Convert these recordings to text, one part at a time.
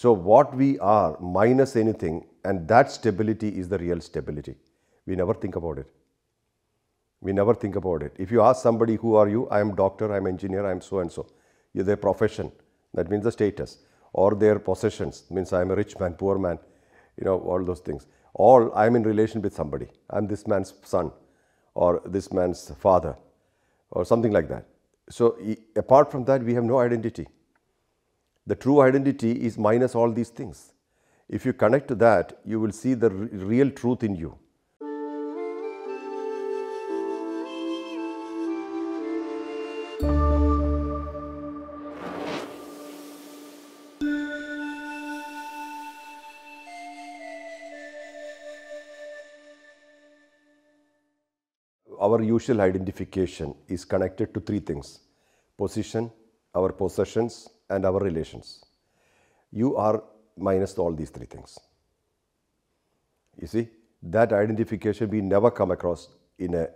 So what we are minus anything and that stability is the real stability. We never think about it. We never think about it. If you ask somebody, who are you? I am doctor, I am engineer, I am so and so. Their profession, that means the status. Or their possessions, means I am a rich man, poor man, you know, all those things. Or I am in relation with somebody. I am this man's son or this man's father or something like that. So apart from that, we have no identity. The true identity is minus all these things. If you connect to that, you will see the real truth in you. Our usual identification is connected to three things position, our possessions, and our relations. You are minus all these three things. You see, that identification we never come across in a,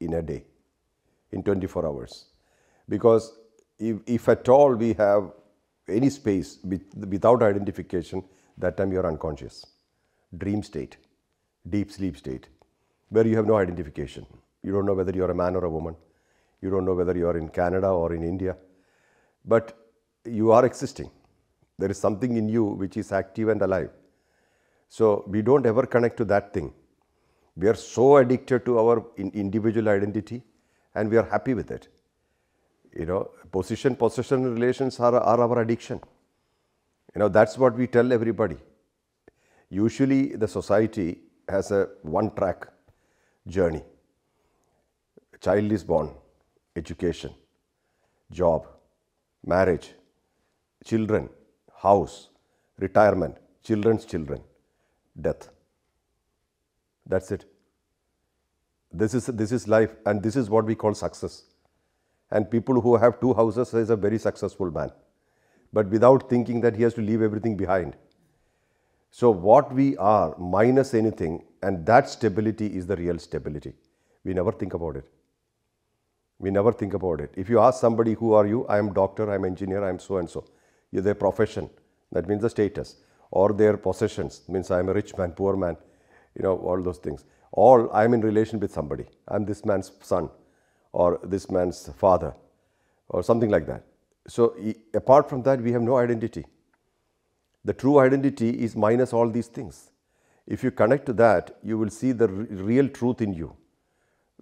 in a day, in 24 hours. Because if, if at all we have any space with, without identification, that time you are unconscious. Dream state, deep sleep state, where you have no identification. You don't know whether you are a man or a woman. You don't know whether you are in Canada or in India. But you are existing. There is something in you which is active and alive. So we don't ever connect to that thing. We are so addicted to our individual identity and we are happy with it. You know, position, possession relations are, are our addiction. You know, that's what we tell everybody. Usually the society has a one track journey. Child is born, education, job, marriage, children, house, retirement, children's children, death. That's it. This is, this is life and this is what we call success. And people who have two houses is a very successful man. But without thinking that he has to leave everything behind. So what we are minus anything and that stability is the real stability. We never think about it. We never think about it. If you ask somebody, who are you? I am doctor, I am engineer, I am so and so. Their profession, that means the status. Or their possessions, means I am a rich man, poor man, you know, all those things. Or I am in relation with somebody. I am this man's son or this man's father or something like that. So apart from that, we have no identity. The true identity is minus all these things. If you connect to that, you will see the real truth in you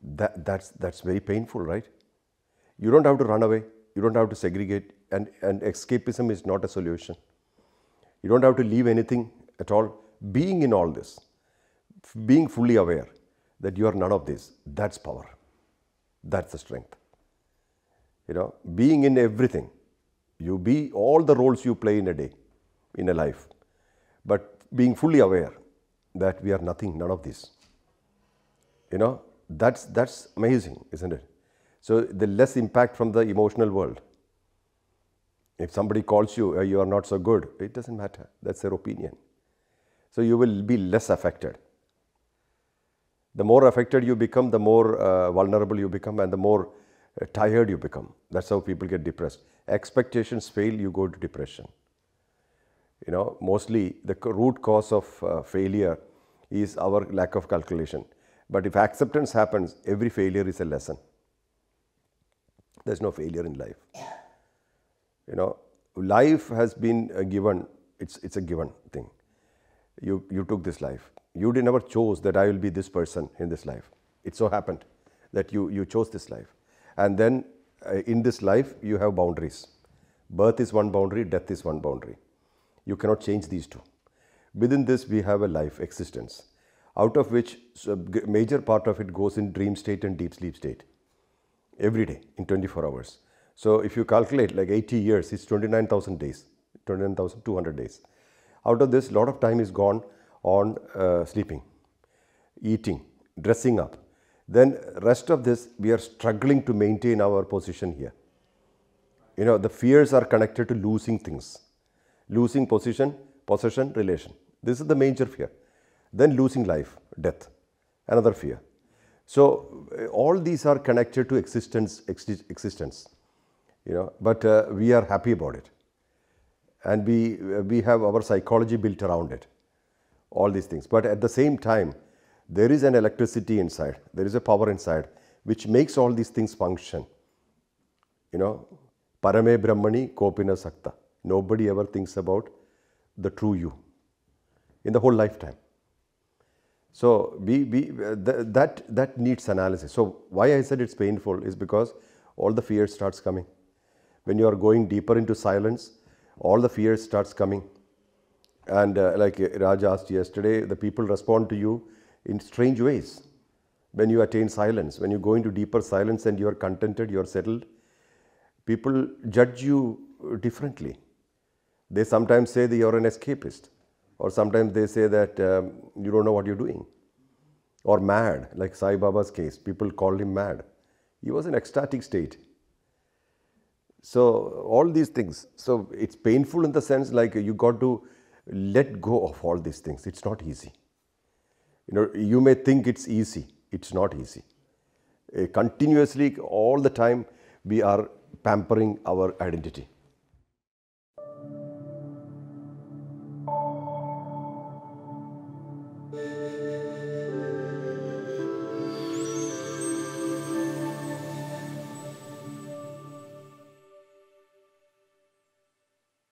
that, that's, that's very painful, right? You don't have to run away, you don't have to segregate, and, and escapism is not a solution. You don't have to leave anything at all. Being in all this, being fully aware that you are none of this, that's power. That's the strength. You know, being in everything, you be all the roles you play in a day, in a life, but being fully aware that we are nothing, none of this. You know, that's, that's amazing, isn't it? So the less impact from the emotional world. If somebody calls you, you are not so good, it doesn't matter. That's their opinion. So you will be less affected. The more affected you become, the more uh, vulnerable you become and the more uh, tired you become. That's how people get depressed. Expectations fail, you go to depression. You know, mostly the root cause of uh, failure is our lack of calculation. But if acceptance happens, every failure is a lesson. There's no failure in life. You know, life has been given, it's, it's a given thing. You, you took this life. You did never chose that I will be this person in this life. It so happened that you, you chose this life. And then uh, in this life, you have boundaries. Birth is one boundary, death is one boundary. You cannot change these two. Within this, we have a life, existence out of which a major part of it goes in dream state and deep sleep state every day in 24 hours. So if you calculate like 80 years, it's 29,000 days, 29,200 days. Out of this, a lot of time is gone on uh, sleeping, eating, dressing up. Then rest of this, we are struggling to maintain our position here. You know, the fears are connected to losing things. Losing position, possession, relation. This is the major fear. Then losing life, death, another fear. So uh, all these are connected to existence, existence, you know, but uh, we are happy about it. and we, we have our psychology built around it, all these things. But at the same time, there is an electricity inside, there is a power inside, which makes all these things function. You know, Parame Brahmani Kopina Sakta. Nobody ever thinks about the true you in the whole lifetime. So we, we, uh, th- that, that needs analysis. So why I said it's painful is because all the fear starts coming. When you are going deeper into silence, all the fear starts coming. And uh, like Raj asked yesterday, the people respond to you in strange ways. When you attain silence, when you go into deeper silence and you are contented, you are settled, people judge you differently. They sometimes say that you're an escapist, or sometimes they say that um, you don't know what you're doing, or mad, like Sai Baba's case. People called him mad. He was in ecstatic state. So all these things. So it's painful in the sense like you got to let go of all these things. It's not easy. You know, you may think it's easy. It's not easy. Uh, continuously, all the time, we are pampering our identity.